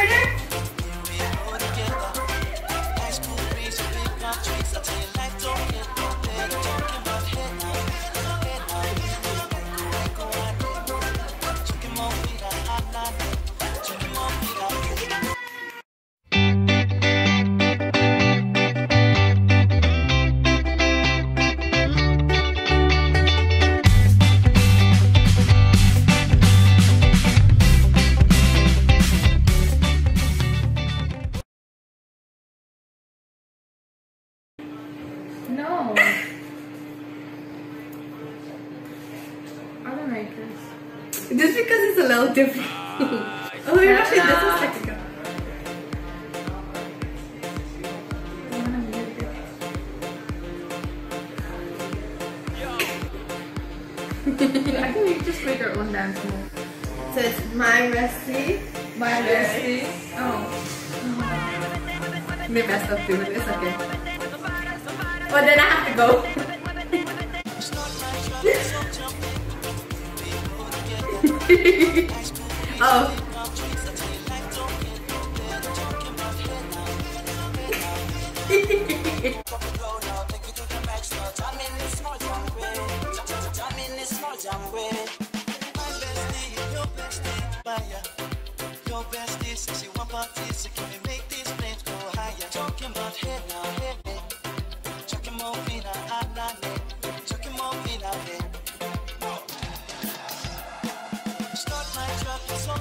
Friday? This. Just because it's a little different. Uh, oh, wait, actually, this is technical. I wanna mute it. I think we just create our own dance move. So it's my bestie. My bestie. Oh. The best of two. It's okay. Oh, then I have to go. oh. Your bestie says she want parties,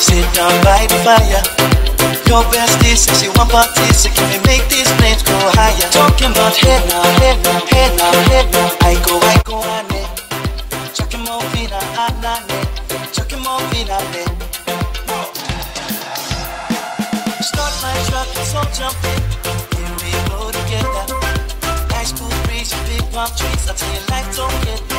sit down by the fire. Your bestie says she want parties, so can we make these flames go higher? Talking about hey now, hey now, hey now, hey now. I go, I go, I ne. Chucking more fina, ah, nah, ne. Chucking more fina, ne. Start my truck, let's all jump in. Here we go together. Nice cool breeze, big palm trees. I tell you, life don't get